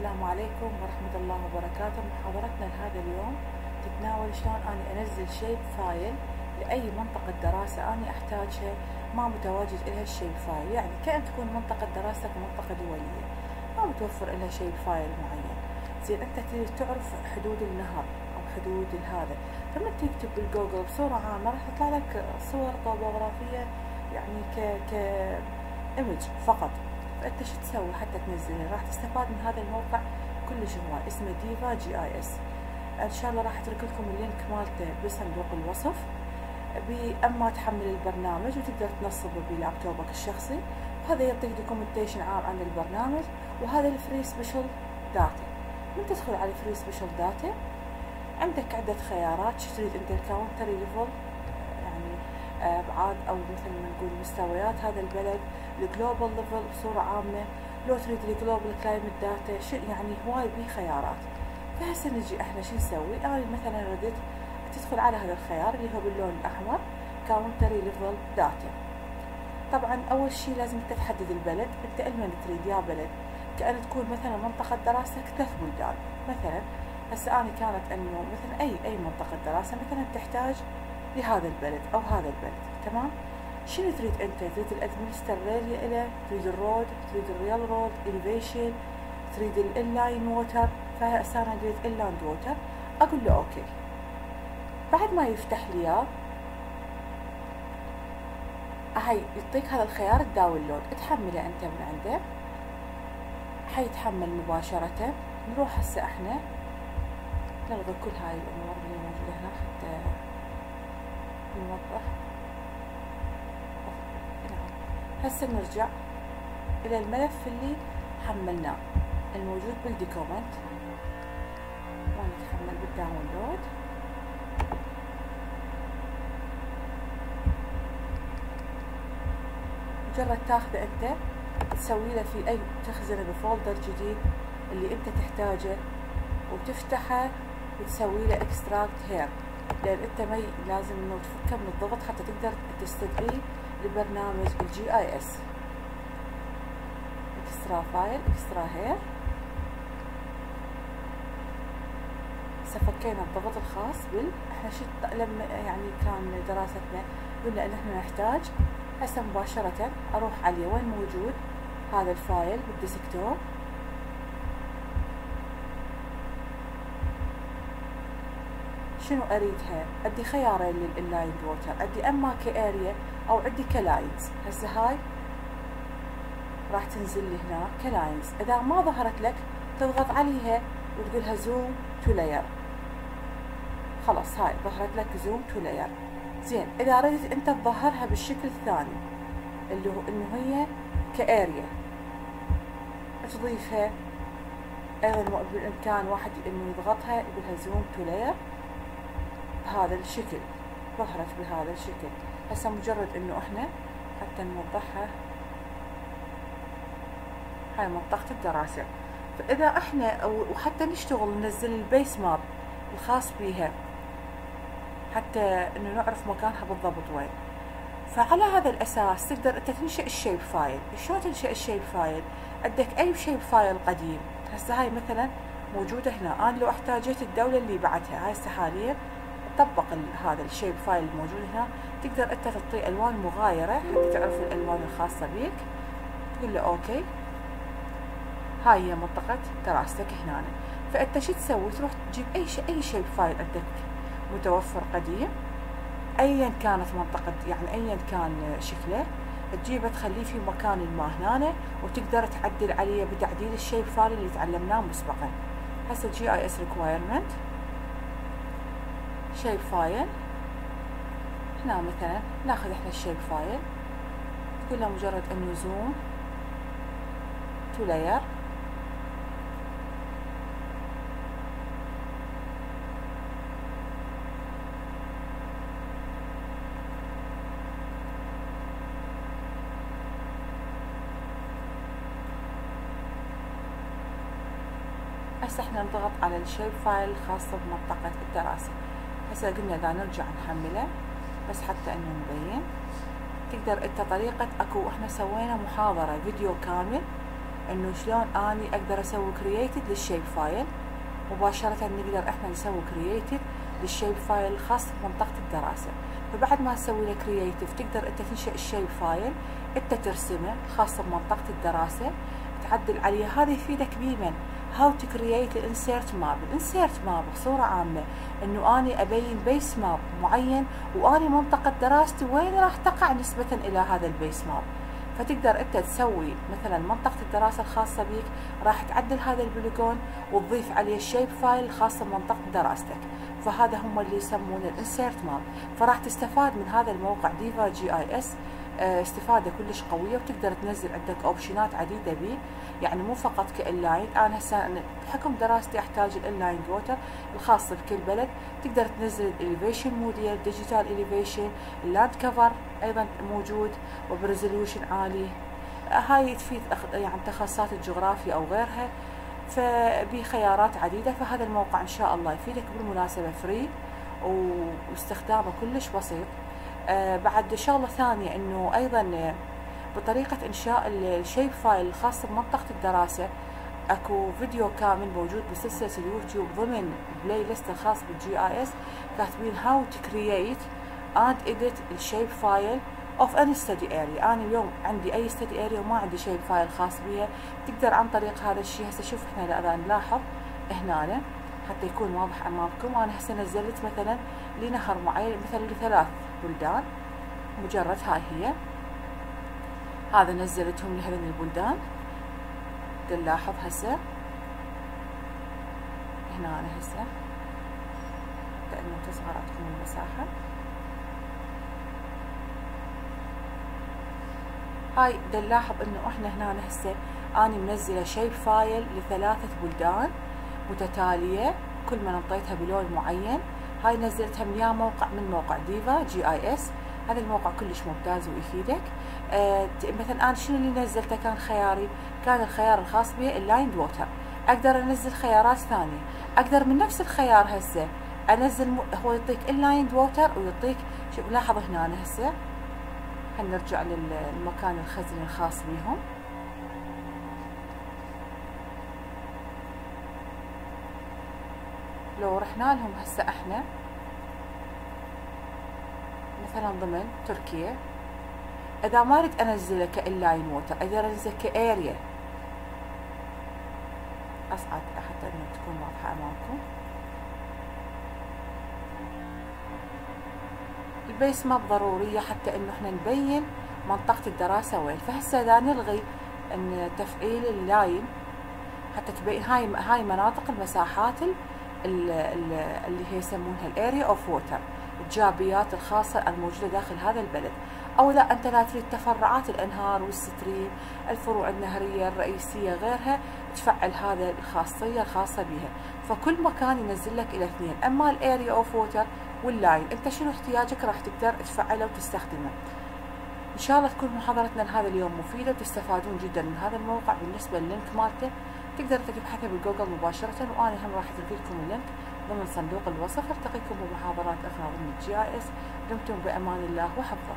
السلام عليكم ورحمة الله وبركاته. محاضرتنا لهذا اليوم تتناول شلون أنا أنزل shapefile لأي منطقة دراسة أنا أحتاجها. ما متواجد إلها ال shapefile. يعني كأن تكون منطقة دراستك منطقة دولية. ما متوفر إلها shapefile معين. زين أنت تريد تعرف حدود النهر أو حدود هذا. فلما تكتب بالجوجل بصورة عامة راح يطلع لك صور طبوغرافية يعني ك ك فقط. فانت شو تسوي حتى تنزلها راح تستفاد من هذا الموقع كلش هواي. اسمه DIVA-GIS. إن شاء الله راح أترك لكم ال link مالته بصندوق الوصف. أما تحمل البرنامج وتقدر تنصبه بلابتوبك الشخصي. وهذا يعطيك documentation عام عن البرنامج وهذا ال free spatial data من تدخل على ال free spatial data عندك عدة خيارات. شو تريد انت ال country level ابعاد أو مثل ما نقول مستويات هذا البلد ال global level بصورة عامة لو تريد ال global climate data شو يعني هواي بيه خيارات فهسه نجي إحنا شو نسوي؟ أنا مثلا ردت تدخل على هذا الخيار اللي هو باللون الأحمر country level data طبعا أول شيء لازم أنت تحدد البلد أنت إلمن تريد يا بلد. كأن تكون مثلا منطقة دراستك ثلاث بلدان. مثلا هسه أنا كانت إنه مثلا اي أي منطقة دراسة مثلا تحتاج لهذا البلد أو هذا البلد تمام؟ شنو تريد أنت؟ تريد الادمنسترياليا له تريد الرود تريد الريال رود الفيشن تريد اللاين ووتر؟ فهسه أنا اريد اللاند ووتر. أقول له أوكي. بعد ما يفتح لي إياه هاي يعطيك هذا الخيار الداونلود. تحمله أنت من عنده. حيتحمل مباشرة. نروح هسه إحنا. نلغي كل هاي الأمور اللي موجودة هنا حتى نوضح هسه نرجع إلى الملف اللي حملناه الموجود بال document. ونتحمل بال download. مجرد تاخذه أنت تسوي له في أي تخزنه ب folder جديد اللي أنت تحتاجه وتفتحه وتسوي له extract here لأن أنت ما لازم إنه تفكه من الضغط حتى تقدر تستدعيه لبرنامج ال GIS extract file اكسترا هير فكينا الضغط الخاص بال إحنا شو لما يعني كان دراستنا قلنا إن إحنا نحتاج هسه مباشرة أروح عليه. وين موجود؟ هذا الفايل بالديسكتوب. شنو اريدها أدي خيارين لللاين ووتر أدي أما كاريا أو عندي كلاينز هسه هاي راح تنزل لي هنا كلاينز إذا ما ظهرت لك تضغط عليها وتقولها زوم تو لاير خلاص هاي ظهرت لك zoom to layer زين إذا أريد انت تظهرها بالشكل الثاني اللي هو انه هي ك area تضيفها. أيضا بالإمكان واحد إنه يضغطها يقولها zoom to layer بهذا الشكل ظهرت بهذا الشكل. هسه مجرد إنه إحنا حتى نوضحها هاي منطقة الدراسة. فإذا إحنا وحتى نشتغل ننزل ال base map الخاص بيها حتى إنه نعرف مكانها بالضبط وين. فعلى هذا الأساس تقدر أنت تنشئ ال shapefile. شلون تنشئ ال shapefile؟ عندك أي shapefile قديم. هسه هاي مثلا موجودة هنا. أنا لو احتاجت الدولة اللي بعتها هاي حاليا طبق هذا ال shapefile الموجود هنا. تقدر أنت تعطيه ألوان مغايرة حتى تعرف الألوان الخاصة بيك. تقول له okay. هاي هي منطقة دراستك هنا. فأنت شو تسوي؟ تروح تجيب أي شيء أي shapefile عندك متوفر قديم. ايا كانت منطقة يعني ايا كان شكله تجيبه تخليه في مكان ما هنا وتقدر تعدل عليه بتعديل ال shapefile اللي تعلمناه مسبقا. هسه GIS requirement shapefile. هنا مثلا ناخذ إحنا ال shapefile تقول له مجرد إنه zoom. to layer هسه إحنا نضغط على ال shapefile الخاصة بمنطقة الدراسة. هسه قلنا إذا نرجع نحمله بس حتى إنه نبين. تقدر أنت طريقة أكو إحنا سوينا محاضرة فيديو كامل إنه شلون أني أقدر أسوي create لل shapefile مباشرة نقدر إحنا نسوي create لل shapefile الخاص بمنطقة الدراسة. فبعد ما تسوي له create تقدر أنت تنشئ ال shapefile أنت ترسمه خاصة بمنطقة الدراسة تعدل عليه. هذا يفيدك how to create ال insert map ال insert map بصورة عامة. إنه أني أبين base map معين وأني منطقة دراستي وين راح تقع نسبة إلى هذا ال base map فتقدر أنت تسوي مثلا منطقة الدراسة الخاصة بيك راح تعدل هذا ال polygon وتضيف عليه ال shapefile الخاصة بمنطقة دراستك. فهذا هم اللي يسمونه ال insert map فراح تستفاد من هذا الموقع DIVA-GIS استفادة كلش قوية وتقدر تنزل عندك option ات عديدة به يعني مو فقط ك inland. أنا هسه بحكم دراستي أحتاج ال inland water الخاص بكل بلد. تقدر تنزل ال elevation model digital elevation ال land cover أيضا موجود وب resolution عالي. هاي تفيد يعني تخصصات الجغرافيا أو غيرها. فبخيارات عديدة. فهذا الموقع إن شاء الله يفيدك بالمناسبة free واستخدامه كلش بسيط. بعد شغلة ثانية إنه أيضا بطريقة إنشاء ال shapefile الخاص بمنطقة الدراسة أكو فيديو كامل موجود بسلسلة اليوتيوب ضمن playlist الخاص بال GIS كاتبين how to create and edit ال shapefile of any study area أنا اليوم عندي أي study area وما عندي shapefile خاص بيها. تقدر عن طريق هذا الشيء هسه شوف إحنا إذا نلاحظ هنا حتى يكون واضح أمامكم. أنا هسه نزلت مثلا لنهر معين مثلا لثلاث. بلدان مجرد هاي هي. هذا نزلتهم لهذين البلدان. نلاحظ هسه. هنا أنا هسه. لأنه تصغر عندكم المساحة. هاي نلاحظ إنه إحنا هنا هسه اني منزلة shapefile لثلاثة بلدان متتالية. كل ما نطيتها بلون معين. هاي نزلتها من يا موقع من موقع DIVA-GIS هذا الموقع كلش ممتاز ويفيدك. آه مثلا أنا شنو اللي نزلته؟ كان خياري. كان الخيار الخاص به ال inland water أقدر أنزل خيارات ثانية. أقدر من نفس الخيار هسه أنزل. هو يعطيك ال inland water ويعطيك شوف لاحظ هنا هسه. هنرجع للمكان الخزن الخاص بيهم؟ لو رحنا لهم هسه إحنا مثلا ضمن تركيا إذا ما اريد انزله ك inland water أقدر انزله ك area أصعد حتى إنه تكون واضحة أمامكم. ال base map ضروريه حتى إنه إحنا نبين منطقة الدراسة وين. فهسه إذا نلغي إن تفعيل ال line حتى تبين هاي هاي مناطق المساحات اللي هي يسمونها ال area of water الجابيات الخاصة الموجودة داخل هذا البلد. أو إذا أنت لا تريد تفرعات الأنهار وال stream الفروع النهرية الرئيسية غيرها تفعل هذا الخاصية الخاصة بها. فكل مكان ينزل لك إلى اثنين أما ال area of water وال line أنت شنو احتياجك؟ راح تقدر تفعله وتستخدمه. إن شاء الله تكون محاضرتنا لهذا اليوم مفيدة وتستفادون جدا من هذا الموقع. بالنسبة لل link مالته تقدر تبحثه بالجوجل مباشرة وأنا هم راح أترك لكم ال link ضمن صندوق الوصف. ألتقيكم بمحاضرات أخرى ضمن ال GIS. دمتم بأمان الله وحفظه.